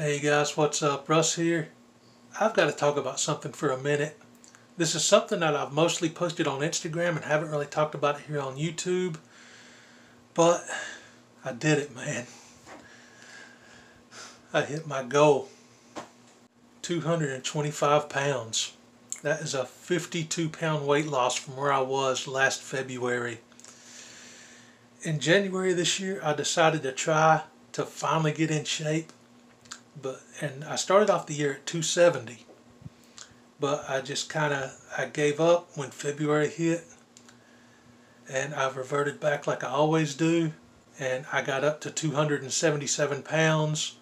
Hey guys, what's up? Rus here. I've got to talk about something for a minute. This is something that I've mostly posted on Instagram and haven't really talked about it here on YouTube. But I did it, man. I hit my goal. 225 pounds. That is a 52 pound weight loss from where I was last February. In January this year, I decided to try to finally get in shape but and I started off the year at 270 but I just kind of I gave up when February hit and I've reverted back like I always do and I got up to 277 pounds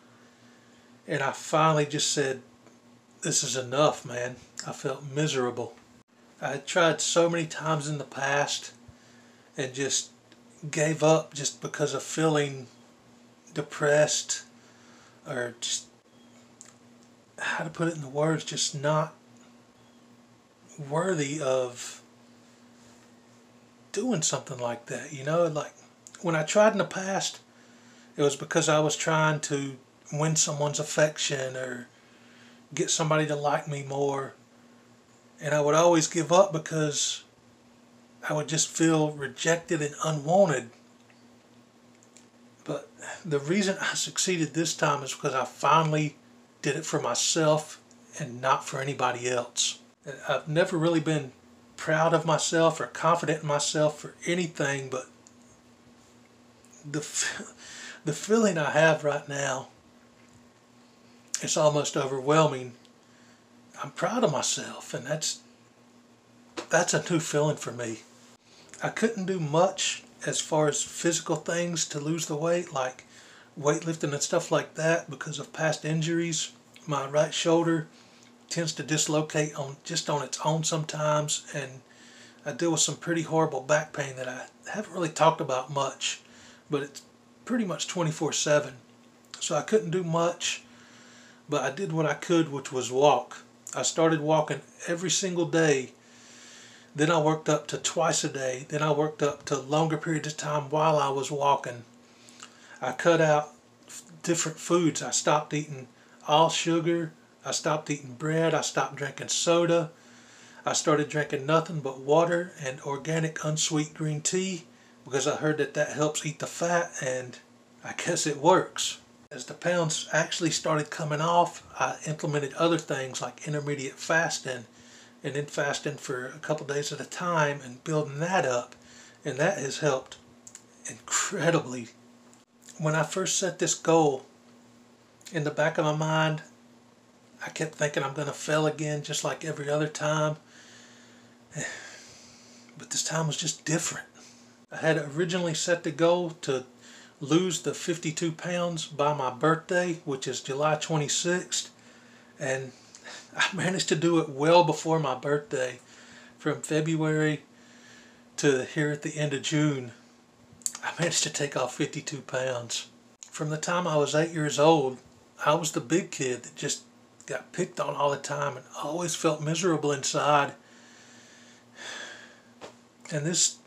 and I finally just said this is enough man. I felt miserable. I had tried so many times in the past and just gave up just because of feeling depressed or just how to put it in the words just not worthy of doing something like that you know? Like when I tried in the past it was because I was trying to win someone's affection or get somebody to like me more. And I would always give up because I would just feel rejected and unwanted but the reason I succeeded this time is because I finally did it for myself and not for anybody else. I've never really been proud of myself or confident in myself for anything, but the the feeling I have right now it's almost overwhelming. I'm proud of myself, and that's that's a new feeling for me. I couldn't do much as far as physical things to lose the weight, like weightlifting and stuff like that because of past injuries. My right shoulder tends to dislocate on just on its own sometimes and I deal with some pretty horrible back pain that I haven't really talked about much but it's pretty much 24-7 so I couldn't do much but I did what I could which was walk I started walking every single day then I worked up to twice a day then I worked up to longer periods of time while I was walking I cut out different foods. I stopped eating all sugar. I stopped eating bread. I stopped drinking soda. I started drinking nothing but water and organic unsweet green tea because I heard that that helps eat the fat and I guess it works. As the pounds actually started coming off, I implemented other things like intermediate fasting and then fasting for a couple days at a time and building that up. And that has helped incredibly when I first set this goal, in the back of my mind, I kept thinking I'm going to fail again just like every other time. But this time was just different. I had originally set the goal to lose the 52 pounds by my birthday, which is July 26th. And I managed to do it well before my birthday, from February to here at the end of June. I managed to take off 52 pounds. From the time I was eight years old, I was the big kid that just got picked on all the time and always felt miserable inside. And this,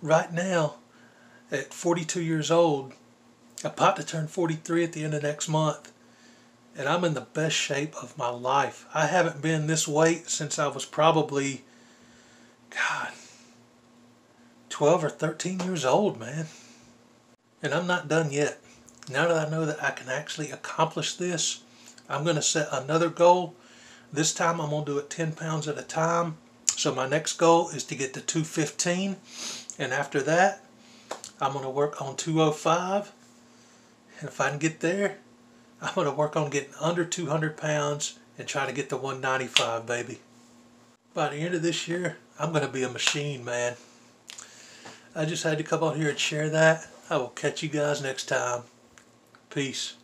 right now, at 42 years old, I'm about to turn 43 at the end of next month, and I'm in the best shape of my life. I haven't been this weight since I was probably, God, 12 or 13 years old, man. And I'm not done yet. Now that I know that I can actually accomplish this, I'm going to set another goal. This time I'm going to do it 10 pounds at a time. So my next goal is to get to 215. And after that, I'm going to work on 205. And if I can get there, I'm going to work on getting under 200 pounds and try to get to 195, baby. By the end of this year, I'm going to be a machine, man. I just had to come out here and share that. I will catch you guys next time. Peace.